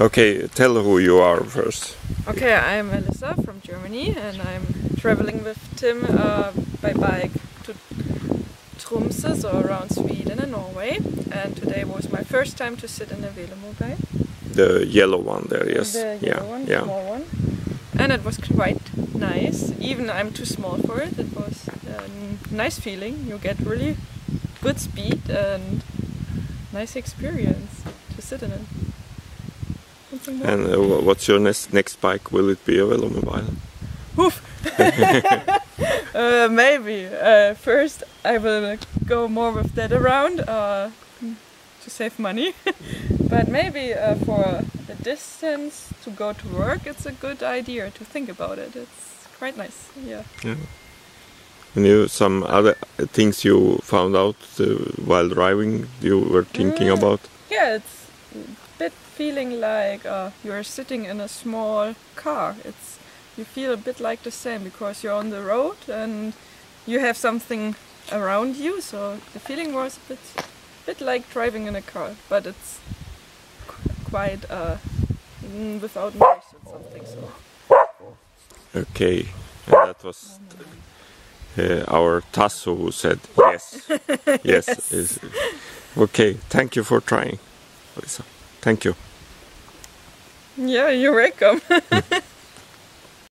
Okay, tell who you are first. Okay, I'm Alissa from Germany and I'm traveling with Tim uh, by bike to Tromsø, so around Sweden and Norway. And today was my first time to sit in a Velomobile. The yellow one there, yes. The yellow yeah, one, yeah. small one. And it was quite nice, even I'm too small for it. It was a nice feeling. You get really good speed and nice experience to sit in it. Something more? And uh, what's your next next bike? Will it be a Velomobile? Oof. uh, maybe. Uh, first, I will go more with that around uh, to save money. but maybe uh, for the distance to go to work, it's a good idea to think about it. It's quite nice. Yeah. And you some other things you found out uh, while driving you were thinking Mm. about? Yeah, it's bit feeling like uh, you're sitting in a small car. It's you feel a bit like the same because you're on the road and you have something around you. So the feeling was a bit, bit like driving in a car, but it's qu- quite uh, mm, without noise or something. So Okay, and that was uh, our Tasso who said yes. yes. is- Okay, thank you for trying, Lisa. Thank you. yeah, you're welcome.